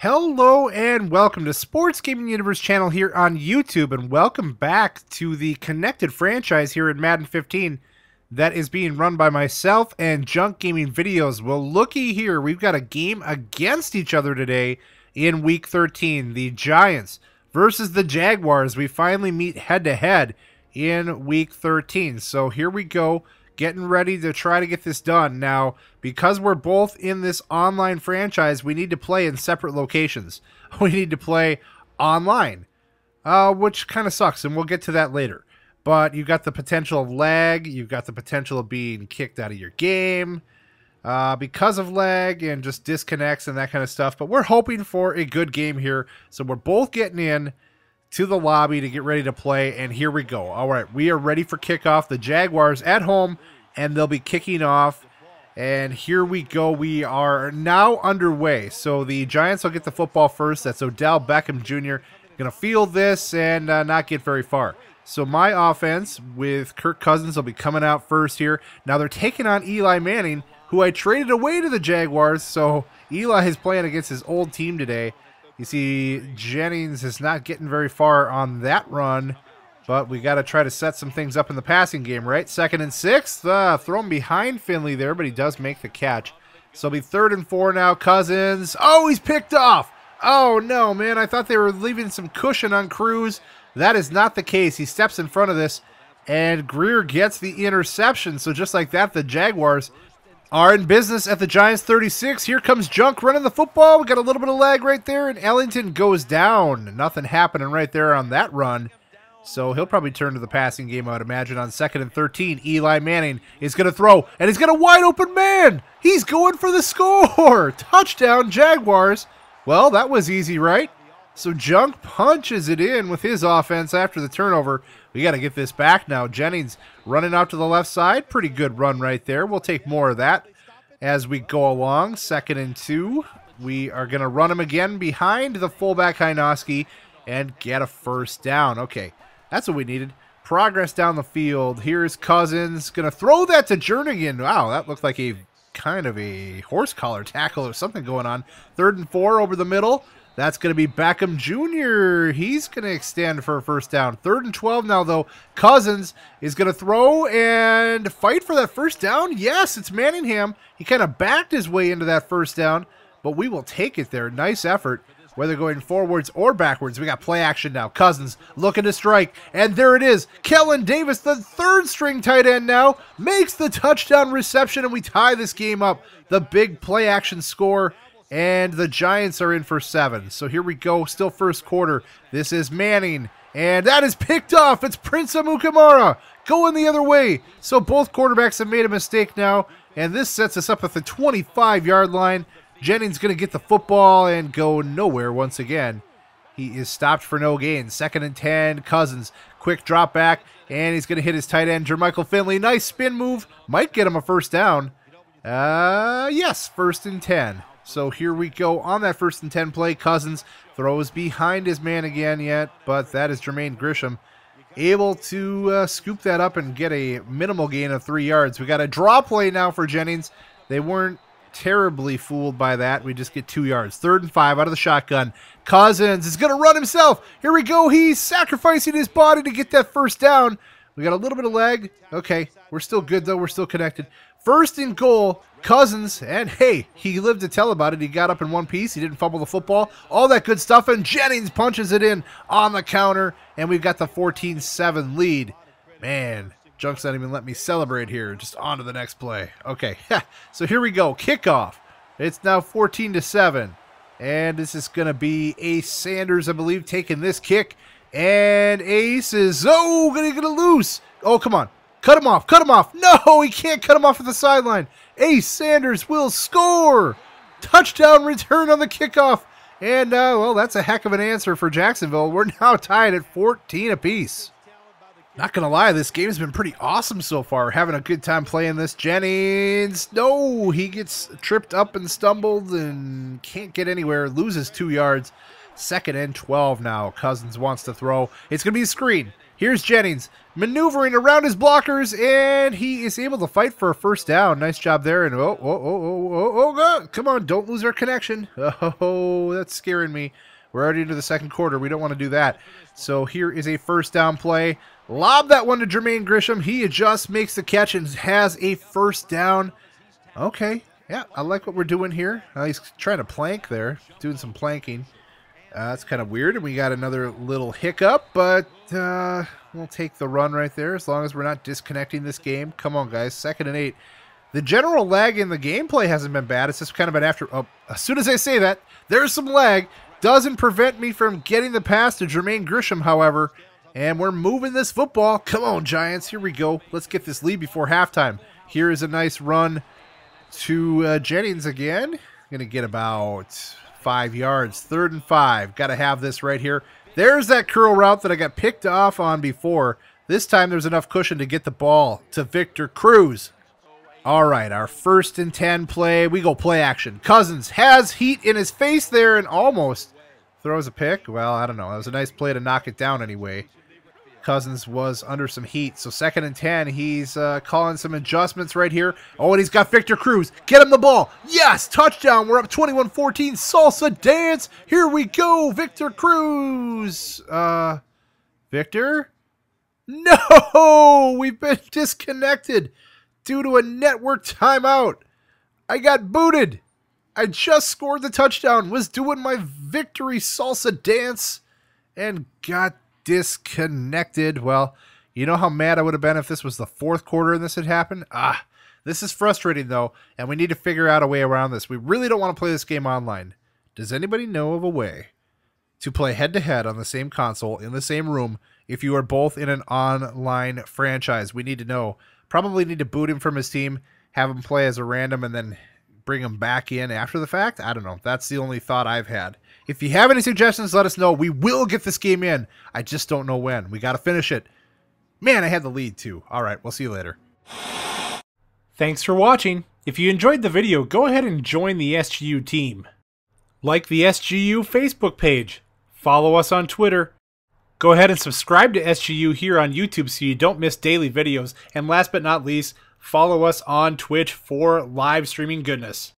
Hello and welcome to Sports Gaming Universe channel here on YouTube and welcome back to the connected franchise here in Madden 15 that is being run by myself and Junk Gaming Videos. Well, looky here, we've got a game against each other today in Week 13. The Giants versus the Jaguars. We finally meet head to head in Week 13. So here we go getting ready to try to get this done. Now, because we're both in this online franchise, we need to play in separate locations. We need to play online, uh, which kind of sucks, and we'll get to that later. But you've got the potential of lag, you've got the potential of being kicked out of your game uh, because of lag and just disconnects and that kind of stuff. But we're hoping for a good game here. So we're both getting in to the lobby to get ready to play. And here we go. All right, we are ready for kickoff. The Jaguars at home, and they'll be kicking off. And here we go. We are now underway. So the Giants will get the football first. That's Odell Beckham Jr. Going to field this and uh, not get very far. So my offense with Kirk Cousins will be coming out first here. Now they're taking on Eli Manning, who I traded away to the Jaguars. So Eli is playing against his old team today. You see, Jennings is not getting very far on that run, but we got to try to set some things up in the passing game, right? Second and sixth, uh, thrown behind Finley there, but he does make the catch. So it'll be third and four now. Cousins. Oh, he's picked off. Oh, no, man. I thought they were leaving some cushion on Cruz. That is not the case. He steps in front of this, and Greer gets the interception. So just like that, the Jaguars are in business at the Giants 36. Here comes Junk running the football. We got a little bit of lag right there, and Ellington goes down. Nothing happening right there on that run. So he'll probably turn to the passing game, I would imagine, on second and 13. Eli Manning is going to throw, and he's got a wide open man. He's going for the score. Touchdown, Jaguars. Well, that was easy, right? So Junk punches it in with his offense after the turnover. We got to get this back now. Jennings running out to the left side. Pretty good run right there. We'll take more of that as we go along. Second and two. We are going to run him again behind the fullback Hynoski and get a first down. Okay, that's what we needed. Progress down the field. Here's Cousins. Going to throw that to Jernigan. Wow, that looked like a kind of a horse collar tackle or something going on. Third and four over the middle. That's going to be Beckham Jr. He's going to extend for a first down. Third and 12 now, though. Cousins is going to throw and fight for that first down. Yes, it's Manningham. He kind of backed his way into that first down, but we will take it there. Nice effort, whether going forwards or backwards. We got play action now. Cousins looking to strike, and there it is. Kellen Davis, the third string tight end now, makes the touchdown reception, and we tie this game up. The big play action score and the Giants are in for seven. So here we go, still first quarter. This is Manning, and that is picked off. It's Prince Amukamara going the other way. So both quarterbacks have made a mistake now, and this sets us up at the 25 yard line. Jennings going to get the football and go nowhere once again. He is stopped for no gain. Second and 10. Cousins, quick drop back, and he's going to hit his tight end, Jermichael Finley. Nice spin move. Might get him a first down. Uh, yes, first and 10. So here we go on that first and 10 play. Cousins throws behind his man again yet, but that is Jermaine Gresham able to uh, scoop that up and get a minimal gain of three yards. We got a draw play now for Jennings. They weren't terribly fooled by that. We just get two yards. Third and five out of the shotgun. Cousins is going to run himself. Here we go. He's sacrificing his body to get that first down. We got a little bit of leg. Okay, we're still good though. We're still connected. First and goal, Cousins, and hey, he lived to tell about it. He got up in one piece. He didn't fumble the football. All that good stuff, and Jennings punches it in on the counter, and we've got the 14-7 lead. Man, Junk's not even let me celebrate here. Just on to the next play. Okay, so here we go. Kickoff. It's now 14 to 7. And this is going to be Ace Sanders, I believe, taking this kick. And Ace is, oh, to get a loose. Oh, come on. Cut him off. Cut him off. No, he can't cut him off at the sideline. Ace Sanders will score. Touchdown return on the kickoff. And, uh, well, that's a heck of an answer for Jacksonville. We're now tied at 14 apiece. Not going to lie, this game's been pretty awesome so far. Having a good time playing this. Jennings, no, he gets tripped up and stumbled and can't get anywhere. Loses two yards. Second and 12 now. Cousins wants to throw. It's going to be a screen. Here's Jennings maneuvering around his blockers, and he is able to fight for a first down. Nice job there. And oh, oh, oh, oh, oh, oh, Come on, don't lose our connection. Oh, that's scaring me. We're already into the second quarter. We don't want to do that. So here is a first down play. Lob that one to Jermaine Gresham. He adjusts, makes the catch, and has a first down. Okay. Yeah, I like what we're doing here. Uh, he's trying to plank there, doing some planking. Uh, that's kind of weird, and we got another little hiccup, but uh, we'll take the run right there as long as we're not disconnecting this game. Come on, guys. Second and eight. The general lag in the gameplay hasn't been bad. It's just kind of been after... Oh, as soon as I say that, there's some lag. Doesn't prevent me from getting the pass to Jermaine Gresham, however. And we're moving this football. Come on, Giants. Here we go. Let's get this lead before halftime. Here is a nice run to uh, Jennings again. Going to get about five yards. Third and five. Got to have this right here. There's that curl route that I got picked off on before. This time there's enough cushion to get the ball to Victor Cruz. All right, our first and 10 play. We go play action. Cousins has heat in his face there and almost throws a pick. Well, I don't know. That was a nice play to knock it down anyway. Cousins was under some heat. So second and 10, he's uh, calling some adjustments right here. Oh, and he's got Victor Cruz. Get him the ball. Yes, touchdown. We're up 21-14. Salsa dance. Here we go. Victor Cruz. Uh, Victor? No, we've been disconnected due to a network timeout. I got booted. I just scored the touchdown, was doing my victory salsa dance, and got disconnected. Well, you know how mad I would have been if this was the fourth quarter and this had happened? Ah, this is frustrating though, and we need to figure out a way around this. We really don't want to play this game online. Does anybody know of a way to play head to head on the same console in the same room if you are both in an online franchise? We need to know. Probably need to boot him from his team, have him play as a random, and then bring him back in after the fact. I don't know. That's the only thought I've had. If you have any suggestions, let us know. We will get this game in. I just don't know when. We got to finish it. Man, I had the lead too. All right, we'll see you later. Thanks for watching. If you enjoyed the video, go ahead and join the SGU team. Like the SGU Facebook page. Follow us on Twitter Go ahead and subscribe to SGU here on YouTube so you don't miss daily videos. And last but not least, follow us on Twitch for live streaming goodness.